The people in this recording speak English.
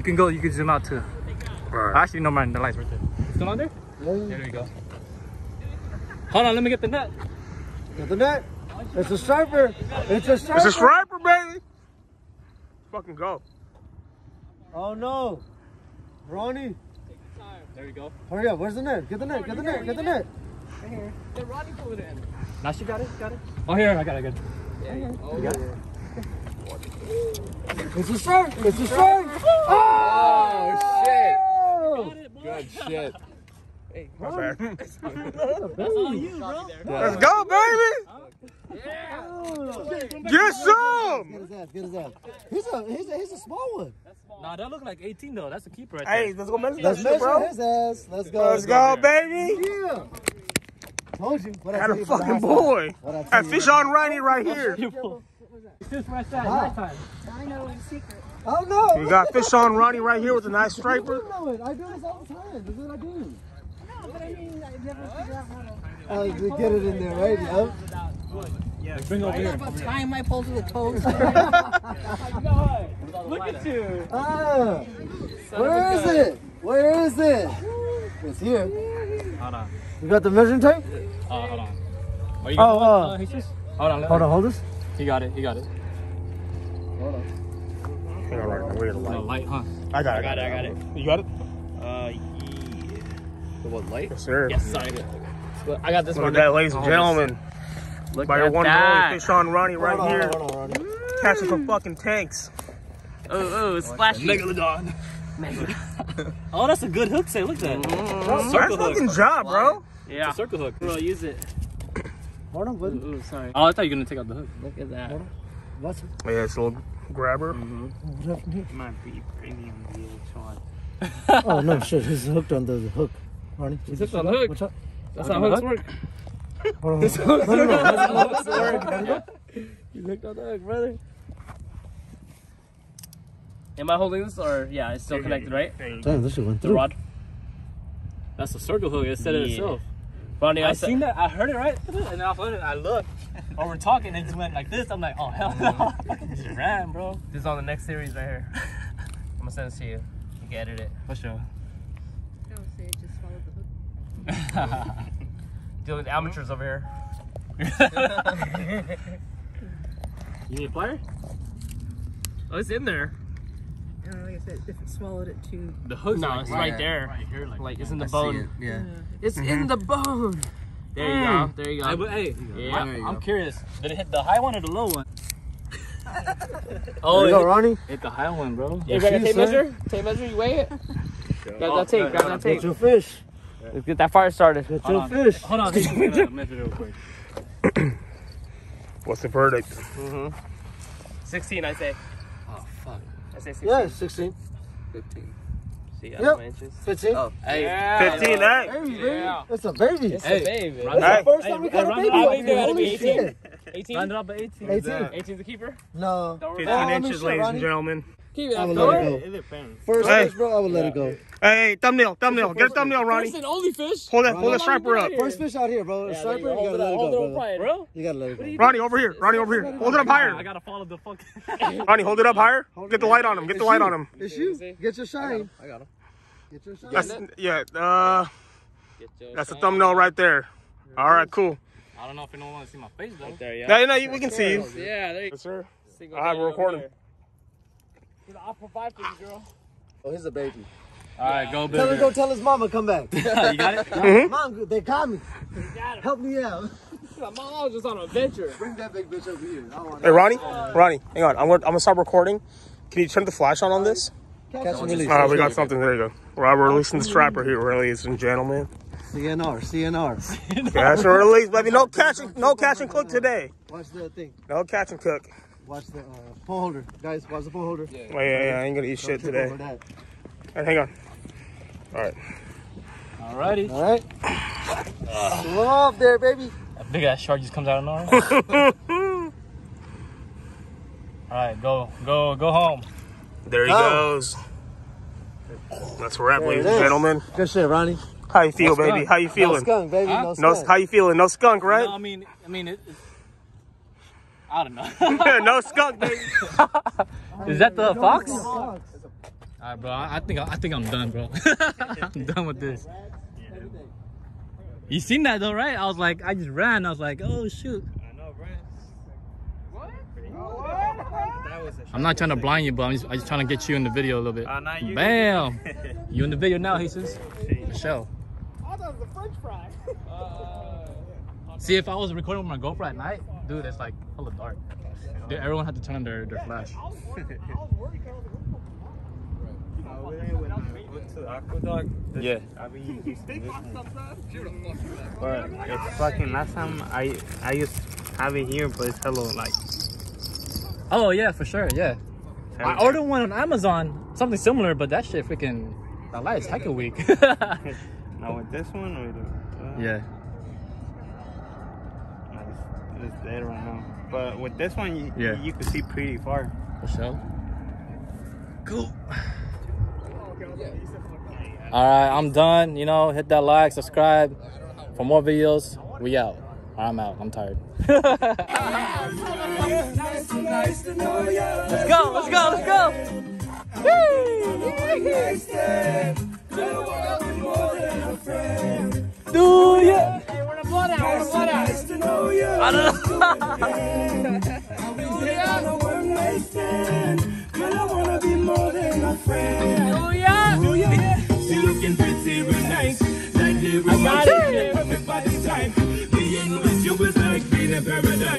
You can go. You can zoom out too. Alright. Actually, no mind. The lights right there. Still on there? Yeah, There we go. Hold on. Let me get the net. Got the net. It's a striper. It's a striper. It's a striper, baby. Fucking go. Oh no. Ronnie. There we go. Hurry up. Where's the net? Get the net. Get the net. Get the net. Hey, Ronnie, pull it in. Now she got it. Got it. Oh, here. I got it. I got it. You got it? It's a strike. It's a strike. Oh, shit. Good shit. My bad. That's all you, bro. Let's go, baby. Get some. Get his ass. Get his ass. He's a he's a he's a small one. Nah, that look like 18 though. That's a keeper right Hey, let's go measure Let's shit, measure bro. his ass. Let's go. Let's go, baby. Yeah. Told you. What I Had tell a fucking boy. time? I Had fish on Ronnie right here. there. This right side. Ah. Right side. I know it's a secret. Oh no. We got fish on Ronnie right here with a nice You striper. do know it. I do this all the time. This is what I do. No, but I mean, I never figured out how to. Oh, get it in there, right? Yep. Bring over here. about tying my pole to the toes. Look at you. Ah. Where is it? Where is it? It's here. Hold on. You got the measuring tape? Uh, hold on. Are you Oh, gonna- uh, uh, Jesus? Hold on. Hold on, hold this. He got it. He got it. Hold on. Hang on, right, wait a The light. light, huh? I got it. I got it. I got it. You got it? Uh, yeah. The what, light? Yes, sir. Yes, I did. I got this Look one. at that, ladies and gentlemen. Look By your at one and that. only fish on Ronnie right Hold on, here. Hold on, hold on. Catching some fucking tanks. Oh, oh, it's splashy. Megalodon. oh, that's a good hook. Say, look at that. Nice Circle fucking hook. job, bro. Yeah. circle hook. Bro, use it. Hold on, buddy. Ooh, sorry. Oh, I thought you were gonna take out the hook. Look at that. What's it? Yeah, it's a little grabber. Mm-hmm. Might be premium VH1. Oh no, shit. He's hooked on the hook. Ronnie, He's hooked on the hook. What's up? That's how hooks work. Hold on. hold on. No, no, no. That's the hooks work. You hooked on the hook, brother. Am I holding this or yeah, it's still connected, right? Damn, this shit went through. The rod. That's a circle hook. It said it itself. Ronnie, I, seen that. I heard it right, and off of it, I looked. Or we're talking, and it just went like this. I'm like, oh hell no! just ran, bro. This is on the next series right here. I'm gonna send this to you. You can edit it. For sure. Don't say it, just swallowed the hook. Dealing with amateurs over here. you need a plier? Oh, it's in there. I don't know, like I said, if it swallowed it too. The hook? No, it's right there. Right here, like, it's in the bone. Yeah. It's in the bone. There you go. Mm. There you go. Hey, but hey, yeah, There you I'm curious. Did it hit the high one or the low one? Oh, there oh, you it go, Ronnie. hit the high one, bro. Yeah, grab that tape measure? Tape measure. You weigh it. Grab Oh, that tape. Grab that Get tape. your fish. Let's get that fire started. Get Hold your on. fish. Hold on. He's gonna measure real quick. What's the verdict? Mm-hmm. 16, I say. Oh, fuck. I say 16. Yeah, 16. 15. See, Yep. inches? 15. Oh, hey. Yeah. 15, eh? hey. Baby, baby. Yeah. It's a baby. It's Hey. a baby. That's Hey. the first time we Hey, got a baby. it up. up I think they gotta Holy be 18. shit. 18? Round it up at 18. 18. 18 is the keeper? No. 15 Oh, inches, ladies and gentlemen. Keep it I up. would let it go. It depends. First Hey. fish, bro, I would let it go. Hey, thumbnail, thumbnail. Get a thumbnail, Ronnie. First and only fish. Hold that, Ronnie. hold that striper up. First fish out here, bro. A Yeah, striper, you you gotta let it Hold go, on, hold brother. on, bro. You gotta let it go. Ronnie, over here. Ronnie, over here. Hold it up higher. I gotta follow the fuck. Ronnie, hold it up higher. Get the light on him. Get the light on him. It's you. Get your shine. I got him. Get your shine. That's yeah. Uh, that's a thumbnail right there. All right, cool. I don't know if anyone wants to see my face though. Right there, Yeah, you know, you- we can see you. Yeah, there you Yes, sir. go. All right, we're recording. I'll provide for you, girl. Oh, he's a baby. All right, go, Tell him go tell his mama come back. you got it? Mhm. Mom, they got me. Help me out. My mom was just on a venture. Bring that big bitch over here. I want Hey, Ronnie. Ronnie, hang on. I'm gonna, I'm gonna stop recording. Can you turn the flash on on this? catch and release. All right, we got something. There you go. We're we're releasing the striper here, ladies and gentlemen. CNR, CNR. Catch and release, baby. No catch and no catch and cook today. Watch the thing. No catch and cook. Watch the uh, pole holder. Guys, watch the pole holder. Oh yeah, yeah. I ain't gonna eat shit today. All right, hang on. All right. Alrighty. All right. Slow off there, baby. That big ass shark just comes out of nowhere. All right, go, go, go home. There he Oh. goes. That's a wrap, There ladies and gentlemen. Good shit, Ronnie. How you feel, No baby? skunk. How you feeling? No skunk, baby. Huh? No No, skunk. how you feeling? No skunk, right? No, I mean, I mean, it, it's, I don't know. no skunk, baby. Is that the fox? All right, bro. I, I think I think I'm done, bro. I'm done with this. You seen that though, right? I was like, I just ran. I was like, oh shoot. I know, bro. What? I'm not trying to blind you, but I'm just, I'm just trying to get you in the video a little bit. Uh, you- Bam! you in the video now, Jesus? Michelle. I thought it was a French fry. See, if I was recording with my GoPro at night, dude, it's like hella dark. Dude, everyone had to turn on their, their flash. I was worried. I was worried because Yeah. I mean, you But it's fucking last time I I used to have it here, but it's hello like. Oh yeah, for sure, yeah. I ordered one on Amazon, something similar, but that shit freaking that light is hecka weak. Now with this one, or the, uh, yeah. Nah, it's, it's dead right now. But with this one, you Yeah. you, you can see pretty far. For sure. Cool. All right, I'm done. You know, hit that like, subscribe for more videos. We out. I'm out. I'm tired. let's go. Let's go. Let's go. Do ya? I don't know. She looking pretty real nice. Like the got it. Everybody's time. Being with you is like being in paradise.